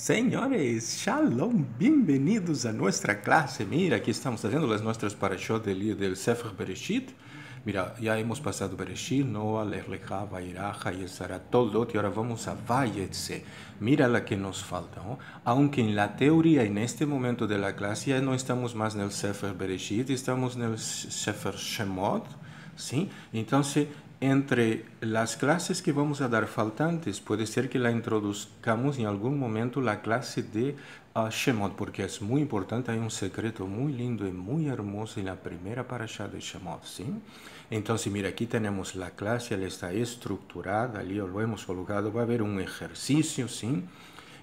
Señores, shalom, bienvenidos a nuestra clase. Mira, aquí estamos haciendo las nuestras parashot del, del Sefer Bereshit. Mira, ya hemos pasado Bereshit, Noah, Lerleja, Vairaja, Yesara, todo, y ahora vamos a Vayetse. Mira la que nos falta. ¿no? Aunque en la teoría, en este momento de la clase, ya no estamos en el Sefer Bereshit, estamos el Sefer Shemot, ¿sí? Entonces, entre las clases que vamos a dar faltantes, puede ser que la introduzcamos en algún momento la clase de uh, Shemot, porque es muy importante, hay un secreto muy lindo y muy hermoso en la primera parasha de Shemot, ¿sí? Entonces, mira, aquí tenemos la clase, ella está estructurada, allí lo hemos colocado, va a haber un ejercicio, ¿sí?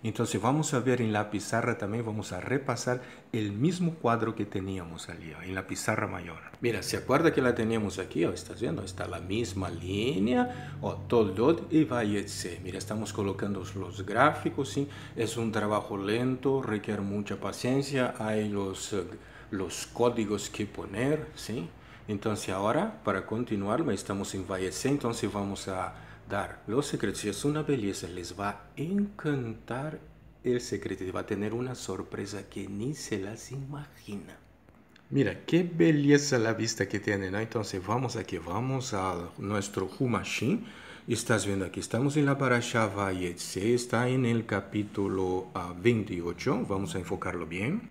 Entonces vamos a ver en la pizarra también, vamos a repasar el mismo cuadro que teníamos allí, en la pizarra mayor. Mira, ¿se acuerda que la teníamos aquí? ¿O estás viendo? Está la misma línea, o Toldot y Vayetse. Mira, estamos colocando los gráficos, ¿sí? Es un trabajo lento, requiere mucha paciencia, hay los, los códigos que poner, ¿sí? Entonces ahora, para continuar, estamos en Vayetse, entonces vamos a dar los secretos. Es una belleza, les va a encantar el secreto y va a tener una sorpresa que ni se las imagina. Mira, qué belleza la vista que tiene, ¿no? Entonces vamos aquí, vamos a nuestro Humashin. Estás viendo aquí, estamos en la parasha Vayetse, está en el capítulo uh, 28. Vamos a enfocarlo bien.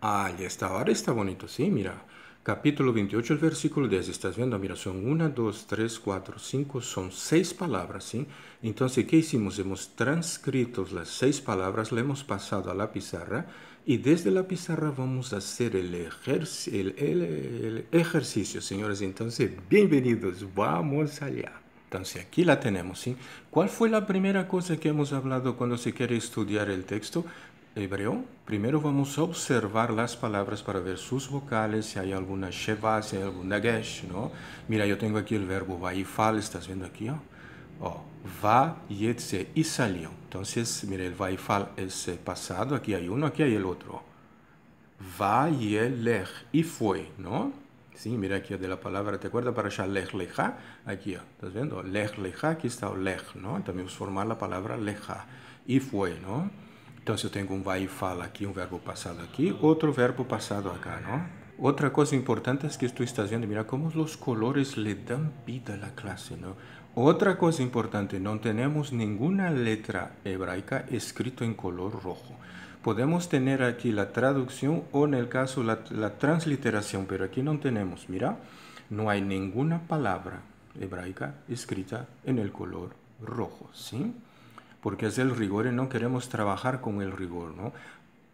Ah, ya está, ahora está bonito, sí, mira capítulo 28, el versículo 10. Estás viendo, mira, son 1, 2, 3, 4, 5, son seis palabras, ¿sí? Entonces, ¿qué hicimos? Hemos transcrito las seis palabras, le hemos pasado a la pizarra y desde la pizarra vamos a hacer el, ejerc el, el, el ejercicio, señores. Entonces, bienvenidos, vamos allá. Entonces, aquí la tenemos, ¿sí? ¿Cuál fue la primera cosa que hemos hablado cuando se quiere estudiar el texto? Hebreo, primero vamos a observar las palabras para ver sus vocales, si hay alguna sheva, si hay algún dagesh, ¿no? Mira, yo tengo aquí el verbo vaifal, ¿estás viendo aquí? Oh? oh va, yetse, y salió. Entonces, mira, el vaifal es pasado, aquí hay uno, aquí hay el otro. Va, lech, y fue, ¿no? Sí, mira aquí de la palabra, ¿te acuerdas para allá lech leja? Aquí, ¿estás viendo? Lech leja, aquí está lech, ¿no? También formar la palabra leja, y fue, ¿no? Entonces yo tengo un va y fala aquí, un verbo pasado aquí, otro verbo pasado acá, ¿no? Otra cosa importante es que tú estás viendo, mira cómo los colores le dan vida a la clase, ¿no? Otra cosa importante, no tenemos ninguna letra hebraica escrito en color rojo. Podemos tener aquí la traducción o en el caso la, transliteración, pero aquí no tenemos, mira, no hay ninguna palabra hebraica escrita en el color rojo, ¿sí? Porque es el rigor y no queremos trabajar con el rigor, ¿no?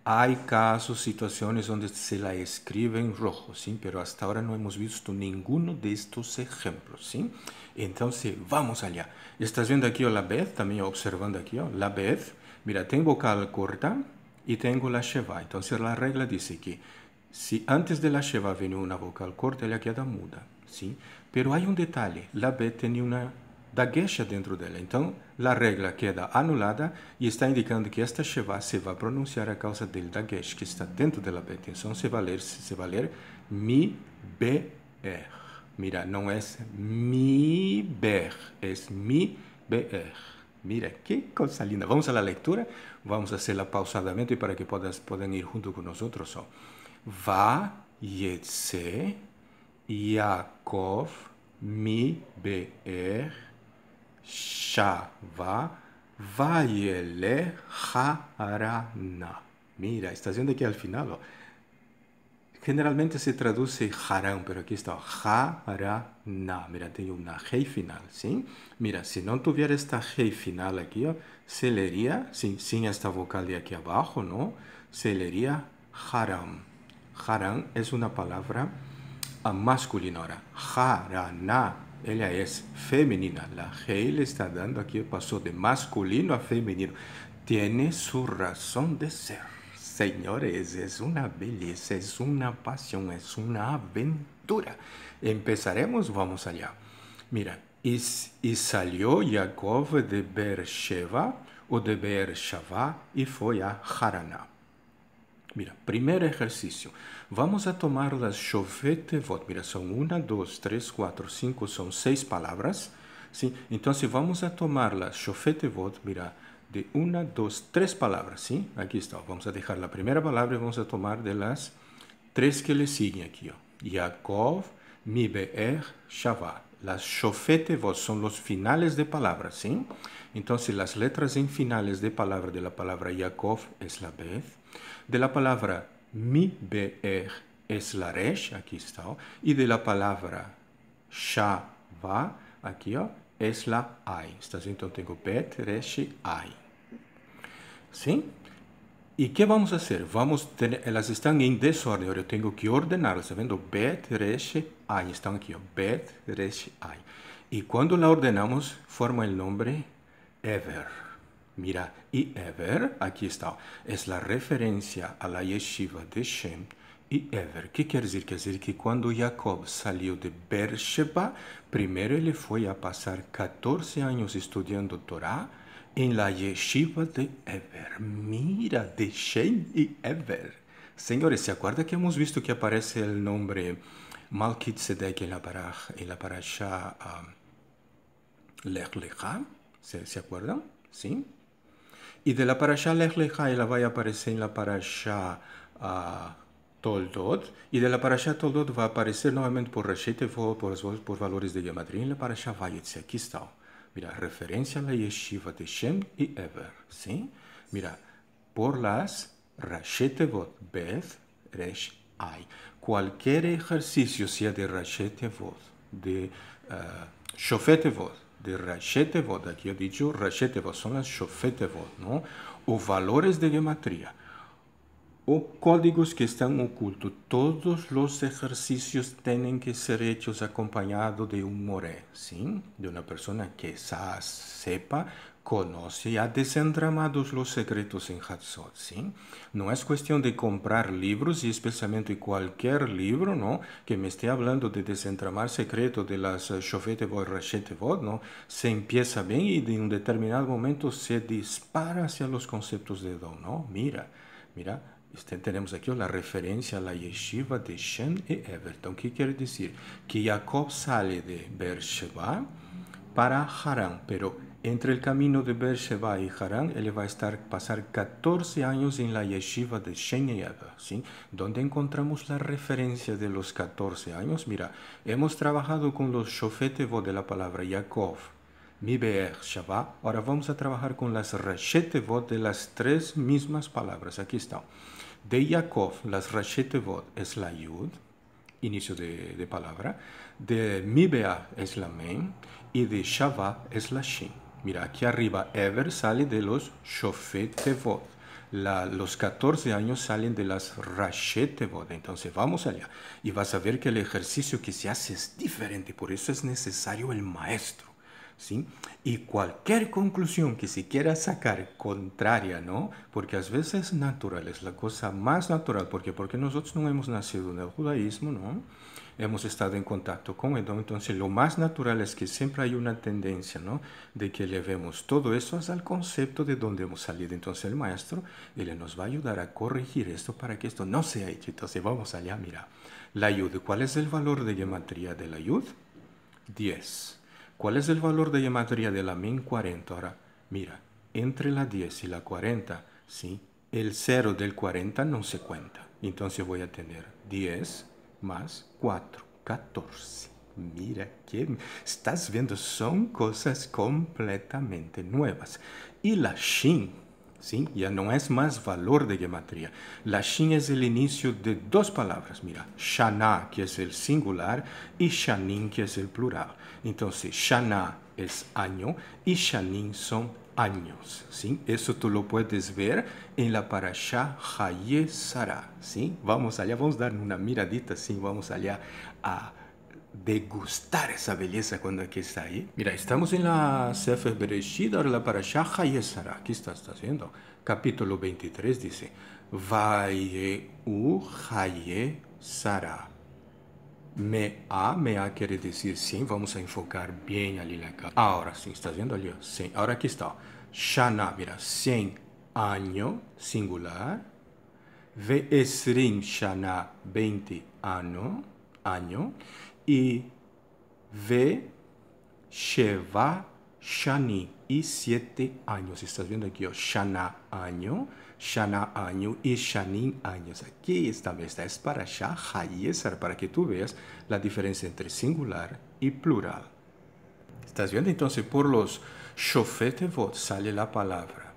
Hay casos, situaciones donde se la escribe en rojo, ¿sí? Pero hasta ahora no hemos visto ninguno de estos ejemplos, ¿sí? Entonces, vamos allá. Estás viendo aquí la vez, también observando aquí, la vez. Mira, tengo vocal corta y tengo la sheva. Entonces, la regla dice que si antes de la sheva viene una vocal corta, ella queda muda, ¿sí? Pero hay un detalle. La vez tenía una dagesha dentro dela. Então, a regra queda anulada e está indicando que esta sheva se vai pronunciar a causa del dagesh que está dentro da petição. Se vai ler, se vai ler mi ber. Mira, não é mi ber, é mi ber. Mira, que coisa linda. Vamos à leitura, vamos fazê-la pausadamente para que podas, podem ir junto com nós. Va, yetse, Yaakov, mi ber, Shava Vayele Harana. Mira, está viendo aquí al final. Generalmente se traduce Haran, pero aquí está Harana. Mira, tiene una G final, ¿sí? Mira, si no tuviera esta G final aquí, se leería, sin, sin esta vocal de aquí abajo, ¿no? Se leería Haram. Haran es una palabra masculina ahora. Harana ella es femenina. La G le está dando aquí, pasó de masculino a femenino. Tiene su razón de ser. Señores, es una belleza, es una pasión, es una aventura. Empezaremos, vamos allá. Mira, y, y salió Jacob de Beersheba o de Beersheba y fue a Harana. Mira, primer ejercicio. Vamos a tomar las vot. Mira, son una, dos, tres, cuatro, cinco, son seis palabras. ¿sí? Entonces vamos a tomar las vot. Mira, de una, dos, tres palabras, ¿sí? Aquí está. Vamos a dejar la primera palabra y vamos a tomar de las tres que le siguen aquí. Yaakov, mi be'er, shava. Las vos son los finales de palabras, ¿sí? Entonces las letras en finales de palabra de la palabra Yaakov es la Beth. De la palabra mi be'er es la resh, aquí está. Y de la palabra shava, aquí es la ay. Está Entonces tengo bet, resh y ay. ¿Sí? ¿Y qué vamos a hacer? Vamos a tener, elas están en desorden, ahora yo tengo que ordenarlas, ¿está viendo? Bet, resh, ay, están aquí, bet, resh, ay. Y cuando la ordenamos, forma el nombre Ever. Mira, y Ever, aquí está, es la referencia a la yeshiva de Shem y Ever. ¿Qué quiere decir? Quiere decir que cuando Jacob salió de Beersheba, primero le fue a pasar 14 años estudiando Torah, en la yeshiva de Ever. Mira, de Shem y Ever. Señores, ¿se acuerda que hemos visto que aparece el nombre Malkitzedek en la, para, en la parasha um, Lech Lecha? ¿Se, ¿Se, acuerdan? ¿Sí? Y de la parasha Lech Lecha, ella va a aparecer en la parasha uh, Toldot. Y de la parasha Toldot va a aparecer nuevamente por Rashetevot, por, por valores de gematría en la parasha Vayetze. Aquí está. Mira, referencia a la yeshiva de Shem y Eber, ¿sí? Mira, por las Rashetevot, Beth, Resh, Ay. Cualquier ejercicio, sea de Rashetevot, de uh, Shofetevot, de Rashetevot, aquí he dicho Rashetevot, son las Shofetevot, ¿no? O valores de gematría o códigos que están ocultos. Todos los ejercicios tienen que ser hechos acompañados de un moré, ¿sí? De una persona que sepa, conoce y ha desentramado los secretos en Hatzot. No es cuestión de comprar libros y especialmente cualquier libro, ¿no? Que me esté hablando de desentramar secretos de las Shofete Vod, Rashete Vod, ¿no? Se empieza bien y de un determinado momento se dispara hacia los conceptos de Don, ¿no? Mira, mira, este, tenemos aquí la referencia a la yeshiva de Shem y Everton. ¿Qué quiere decir? Que Jacob sale de Beersheba para Harán, pero entre el camino de Beersheba y Harán, él va a estar, pasar 14 años en la yeshiva de Everton, ¿sí? Donde encontramos la referencia de los 14 años. Mira, hemos trabajado con los shofetevot de la palabra Jacob, mi Be'er Shabbat. Ahora vamos a trabajar con las Rashetevot de las tres mismas palabras. Aquí está. De Yaakov, las Rashetevot es la Yud, inicio de, de palabra. De Mibea es la Men. Y de Shabbat es la Shin. Mira, aquí arriba, Ever sale de los Shofetevot. La, los 14 años salen de las Rashetevot. Entonces vamos allá. Y vas a ver que el ejercicio que se hace es diferente. Por eso es necesario el maestro. ¿sí? Y cualquier conclusión que se quiera sacar contraria, ¿no? Porque a veces es natural, es la cosa más natural, porque porque nosotros no hemos nacido en el judaísmo, ¿no? Hemos estado en contacto con él, entonces lo más natural es que siempre hay una tendencia, ¿no? De que llevemos todo eso al concepto de donde hemos salido. Entonces el maestro, él nos va a ayudar a corregir esto para que esto no sea hecho. Entonces vamos allá, mira. La ayuda, ¿cuál es el valor de gematría de la ayuda? 10. ¿Cuál es el valor de gematría de la min 40? Ahora, mira, entre la 10 y la 40, ¿sí? el 0 del 40 no se cuenta. Entonces voy a tener 10 más 4, 14. Mira, que estás viendo, son cosas completamente nuevas. Y la shin, ¿sí? ya no es más valor de gematría. La shin es el inicio de dos palabras. Mira, shana, que es el singular, y shanin, que es el plural. Entonces, Shana es año y Shanin son años. ¿sí? Eso tú lo puedes ver en la parasha Haye Sara. ¿sí? Vamos allá, vamos a dar una miradita, ¿sí? vamos allá a degustar esa belleza cuando aquí está ahí. Mira, estamos en la Sefer Bereshit, ahora la parasha Haye Sara. Está, está haciendo. Capítulo 23 dice, Vaye u Haye Sara. Me-a, me-a quiere decir sim, vamos a enfocar bem ali na cara. Agora sim, está vendo ali? Sim. Agora aqui está. Shana, mira, 100 año, singular. Ve'esrim shana, 20 ano, año. E ve sheva Shani y siete años. Estás viendo aquí, oh, Shana año, Shana año y Shanin años. Está, esta es para Shah, Hayesar, para que tú veas la diferencia entre singular y plural. ¿Estás viendo? Entonces, por los Shofetevot sale la palabra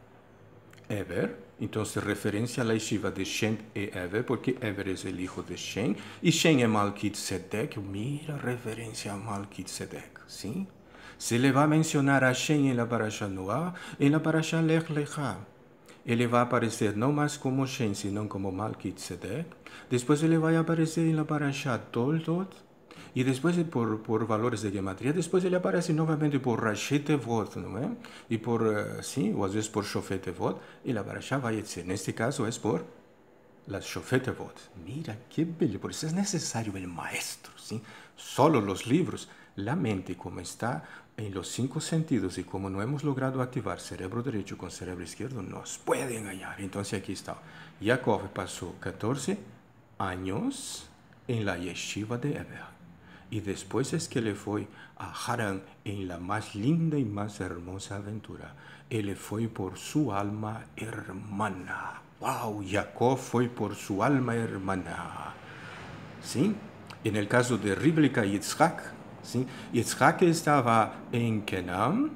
Ever, entonces referencia a la de Shen e Ever, porque Ever es el hijo de Shen, y Shen es Malkit Sedek, mira referencia a Malkit Sedek, ¿sí? Se le va a mencionar a Shen en la parasha Noah, en la parasha Lech Lecha. Él le va a aparecer no más como Shen, sino como Malkit Sedek. Después le va a aparecer en la parasha Toldot, y después por, por valores de gematría, después le aparece nuevamente por Rashete Vot, ¿no? Y por, uh, sí, o a veces por Shofete Vot, y la parasha Vayetze. En este caso es por la Shofete Vot. Mira, qué bello, por eso es necesario el maestro, ¿sí? Solo los libros, la mente como está en los cinco sentidos y como no hemos logrado activar cerebro derecho con cerebro izquierdo, nos puede engañar. Entonces aquí está. Jacob pasó 14 años en la yeshiva de Eber. Y después es que le fue a Harán en la más linda y más hermosa aventura. Él fue por su alma hermana. ¡Wow! Jacob fue por su alma hermana. ¿Sí? En el caso de Ribleca y Yitzhak, ¿sí? Yitzhak estaba en Kenam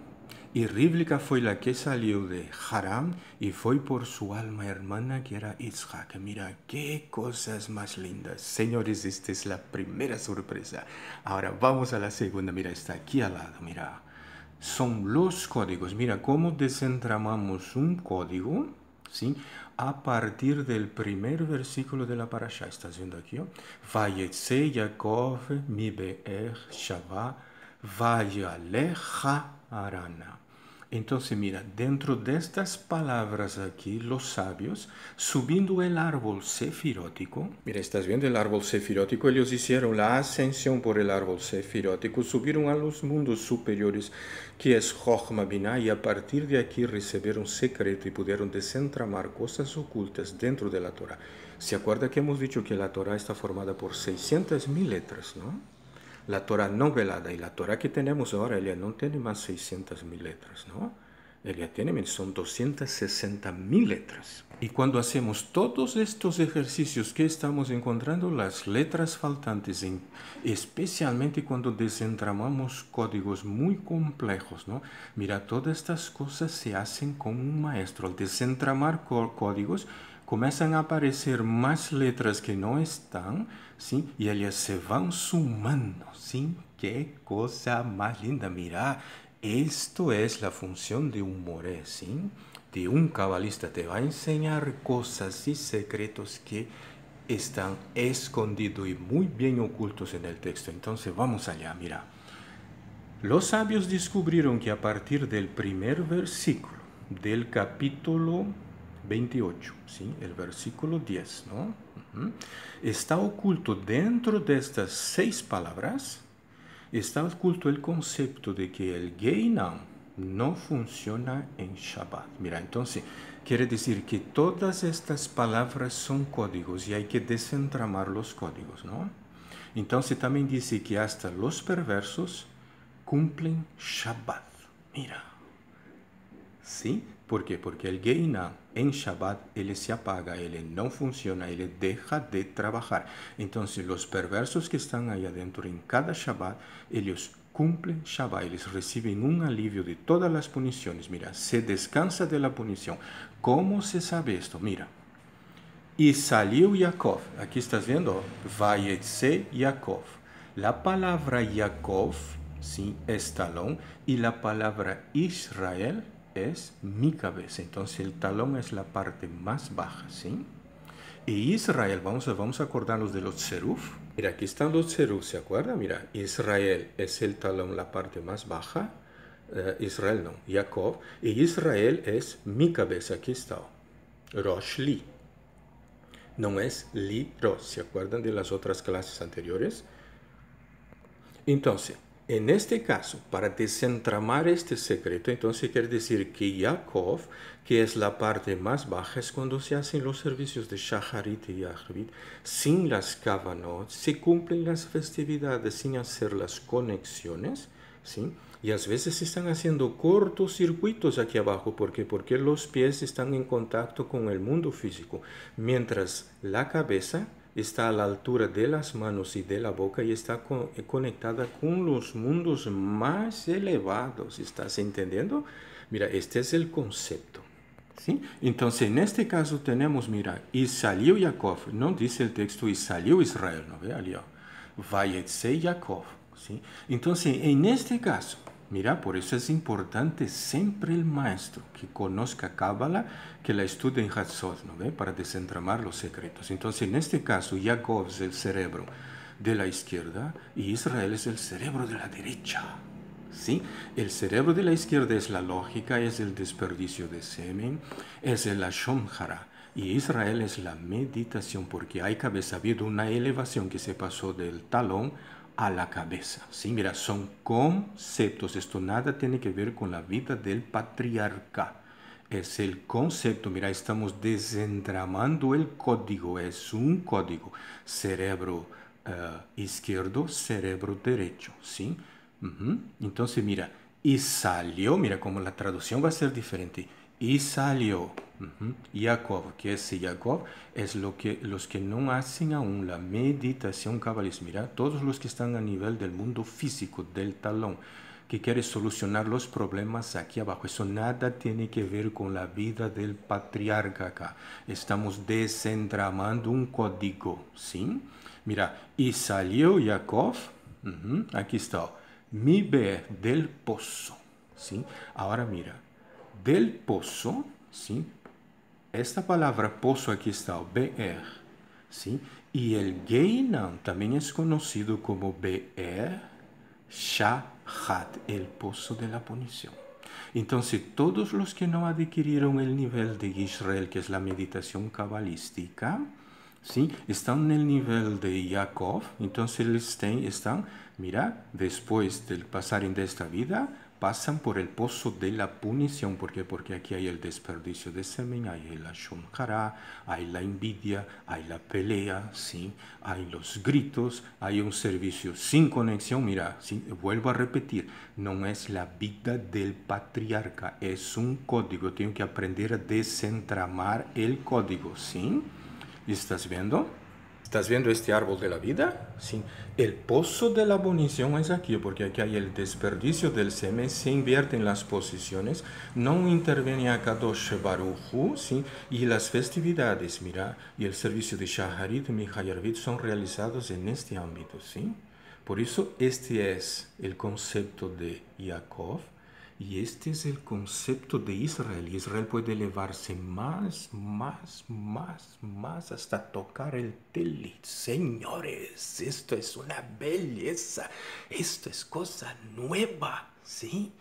y Ribleca fue la que salió de Haram y fue por su alma hermana que era Yitzhak. Mira, qué cosas más lindas. Señores, esta es la primera sorpresa. Ahora vamos a la segunda. Mira, está aquí al lado. Mira, son los códigos. Mira cómo desentramamos un código. ¿Sí? a partir del primer versículo de la parasha. ¿Estás viendo aquí? Vayetze Yaakov mi be'er shava vayaleja arana. Entonces mira, dentro de estas palabras aquí, los sabios, subiendo el árbol sefirótico, mira, estás viendo el árbol sefirótico, ellos hicieron la ascensión por el árbol sefirótico, subieron a los mundos superiores, que es Jochma Binah, y a partir de aquí recibieron secreto y pudieron desentramar cosas ocultas dentro de la Torah. ¿Se acuerda que hemos dicho que la Torah está formada por 600.000 letras, no? La Torah no velada y la Torah que tenemos ahora, ella no tiene más 600 mil letras, ¿no? Ella tiene, son 260 mil letras. Y cuando hacemos todos estos ejercicios que estamos encontrando, las letras faltantes, especialmente cuando desentramamos códigos muy complejos, ¿no? Mira, todas estas cosas se hacen con un maestro. Al desentramar códigos, comienzan a aparecer más letras que no están, ¿sí? Y ellas se van sumando, ¿sí? Qué cosa más linda. Mira, esto es la función de un moré, ¿sí? De un cabalista. Te va a enseñar cosas y secretos que están escondidos y muy bien ocultos en el texto. Entonces vamos allá, mira. Los sabios descubrieron que a partir del primer versículo del capítulo 28, ¿sí? el versículo 10, ¿no? Está oculto dentro de estas seis palabras, está oculto el concepto de que el Geinam no funciona en Shabbat. Mira, entonces, quiere decir que todas estas palabras son códigos y hay que desentramar los códigos, ¿no? Entonces también dice que hasta los perversos cumplen Shabbat. Mira. ¿Sí? ¿Por qué? Porque el Geina en Shabbat, él se apaga, él no funciona, él deja de trabajar. Entonces los perversos que están ahí adentro en cada Shabbat, ellos cumplen Shabbat, ellos reciben un alivio de todas las puniciones. Mira, se descansa de la punición. ¿Cómo se sabe esto? Mira. Y salió Jacob, aquí estás viendo, Vayetse Jacob. La palabra Jacob, sí, es talón, y la palabra Israel, es mi cabeza. Entonces el talón es la parte más baja, ¿sí? Y Israel, vamos a, vamos a acordarnos de los seruf. Mira, aquí están los seruf, ¿se acuerda? Mira, Israel es el talón, la parte más baja. Eh, Israel no, Jacob. Y Israel es mi cabeza, aquí está. Rosh Li. No es Li Rosh, ¿se acuerdan de las otras clases anteriores? Entonces, en este caso, para desentramar este secreto, entonces quiere decir que Yaakov, que es la parte más baja, es cuando se hacen los servicios de Shaharit y Yahrit, sin las kavanot, se cumplen las festividades sin hacer las conexiones, ¿sí? Y a veces están haciendo cortocircuitos aquí abajo. ¿Por qué? Porque los pies están en contacto con el mundo físico, mientras la cabeza está a la altura de las manos y de la boca y está conectada con los mundos más elevados. ¿Estás entendiendo? Mira, este es el concepto. ¿sí? Entonces, en este caso tenemos, mira, y salió Jacob, no dice el texto, y salió Israel, ¿no ve? Vayetse Jacob, ¿sí? Entonces, en este caso, mira, por eso es importante siempre el maestro que conozca Cábala, que la estudie en Hatzot, ¿no ve? Para desentramar los secretos. Entonces, en este caso, Jacob es el cerebro de la izquierda y Israel es el cerebro de la derecha. ¿sí? El cerebro de la izquierda es la lógica, es el desperdicio de semen, es el ashonjara. Y Israel es la meditación, porque hay cabeza, ha habido una elevación que se pasó del talón a la cabeza. ¿sí? Mira, son conceptos. Esto nada tiene que ver con la vida del patriarca. Es el concepto. Mira, estamos desentramando el código. Es un código. Cerebro eh, izquierdo, cerebro derecho. ¿sí? Entonces, mira, y salió, mira como la traducción va a ser diferente. Y salió. Jacob, que es Jacob, es lo que, los que no hacen aún la meditación cabalista. Mira, todos los que están a nivel del mundo físico, del talón, que quiere solucionar los problemas aquí abajo. Eso nada tiene que ver con la vida del patriarca acá. Estamos desentramando un código, ¿sí? Mira, y salió Jacob, aquí está mi ver del pozo. ¿sí? Ahora mira, del pozo, ¿sí? esta palabra pozo aquí está, BR. ¿sí? Y el Geinam también es conocido como BR Shahat, el pozo de la punición. Entonces, todos los que no adquirieron el nivel de Israel, que es la meditación cabalística, ¿sí? están en el nivel de Jacob, entonces están Mira, después del pasar de esta vida, pasan por el pozo de la punición. ¿Por qué? Porque aquí hay el desperdicio de semen, hay el ashunjara, hay la envidia, hay la pelea, ¿sí? hay los gritos, hay un servicio sin conexión. Mira, vuelvo a repetir, no es la vida del patriarca, es un código. Tengo que aprender a desentramar el código, ¿sí? ¿Estás viendo? ¿Estás viendo este árbol de la vida? Sí. El pozo de la bonición es aquí, porque aquí hay el desperdicio del semen, se invierte en las posiciones, no interviene a Kadosh Baruchu, ¿sí? y las festividades, mira, y el servicio de Shaharit y Mihayarvit son realizados en este ámbito. ¿sí? Por eso este es el concepto de Yaakov, y este es el concepto de Israel. Israel puede elevarse más, más, más, más hasta tocar el telit. Señores, esto es una belleza. Esto es cosa nueva, ¿sí?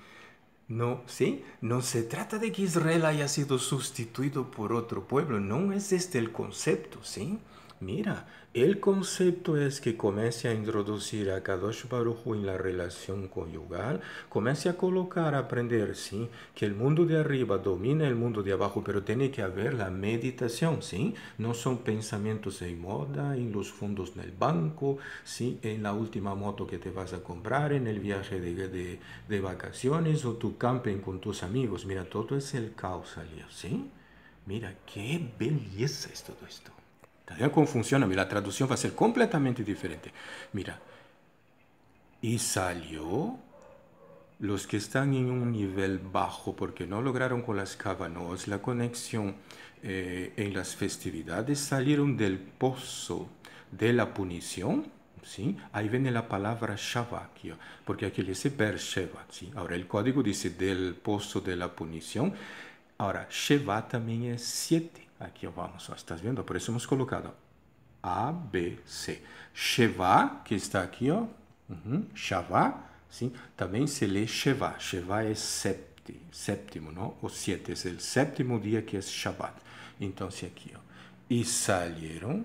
No, ¿sí? No se trata de que Israel haya sido sustituido por otro pueblo. No es este el concepto, ¿sí? Mira, el concepto es que comience a introducir a Kadosh Baruch en la relación conyugal, comience a colocar, a aprender, ¿sí? Que el mundo de arriba domina el mundo de abajo, pero tiene que haber la meditación, ¿sí? No son pensamientos en moda, en los fondos del banco, ¿sí? En la última moto que te vas a comprar, en el viaje de, de, vacaciones o tu camping con tus amigos. Mira, todo es el caos ¿sí? Mira, qué belleza es todo esto. ¿Está cómo funciona? La traducción va a ser completamente diferente. Mira, y salió los que están en un nivel bajo porque no lograron con las cábanos la conexión eh, en las festividades, salieron del pozo de la punición. ¿sí? Ahí viene la palabra Shabbat, porque aquí dice Beersheba. ¿sí? Ahora el código dice del pozo de la punición. Ahora, Sheva también es siete. Aquí vamos, estás viendo, por eso hemos colocado A, B, C. Sheva, que está aquí, ó, Shavá, ¿sí? también se lee Sheva. Sheva es séptimo, ¿no? O siete, es el séptimo día que es Shabbat. Entonces aquí, ó. y salieron,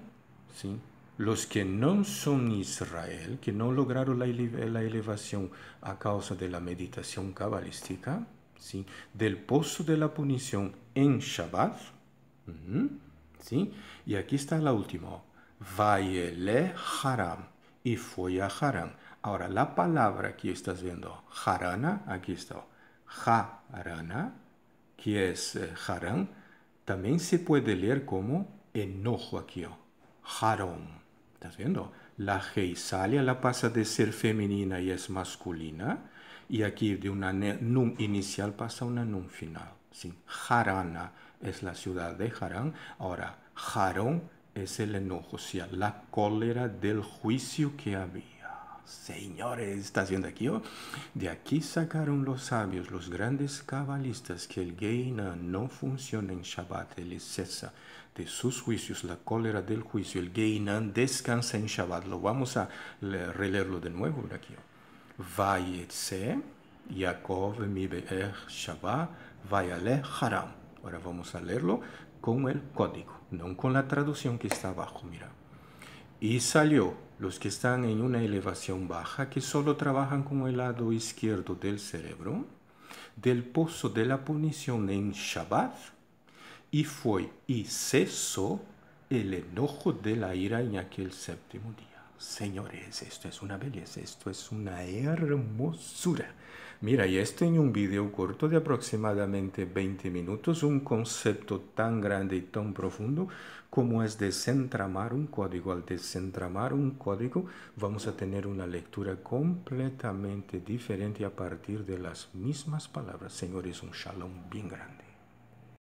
¿sí? los que no son Israel, que no lograron la, la elevación a causa de la meditación cabalística, ¿sí? del pozo de la punición en Shabbat, ¿Sí? Y aquí está la última. Vaile Haram. Y fue a Haram. Ahora, la palabra que estás viendo, jarana, aquí está, jarana, que es eh, jarán, también se puede leer como enojo aquí, jarón. ¿Estás viendo? La geisalia la pasa de ser femenina y es masculina, y aquí de una num inicial pasa una num final. ¿Sí? Jarana es la ciudad de Harán. Ahora, Jarón es el enojo, o sea, la cólera del juicio que había. Señores, ¿está haciendo aquí? De aquí sacaron los sabios, los grandes cabalistas, que el Geina no funciona en Shabbat, él cesa de sus juicios, la cólera del juicio. El Geinan descansa en Shabbat. Lo vamos a releerlo de nuevo aquí. Vayetse, Yaakov mi be'er Shabbat, vayale Haram. Ahora vamos a leerlo con el código, no con la traducción que está abajo, mira. Y salió los que están en una elevación baja, que solo trabajan con el lado izquierdo del cerebro, del pozo de la punición en Shabbat, y fue y cesó el enojo de la ira en aquel séptimo día. Señores, esto es una belleza, esto es una hermosura. Mira, y esto en un video corto de aproximadamente 20 minutos, un concepto tan grande y tan profundo como es desentramar un código. Al desentramar un código vamos a tener una lectura completamente diferente a partir de las mismas palabras. Señores, un shalom bien grande.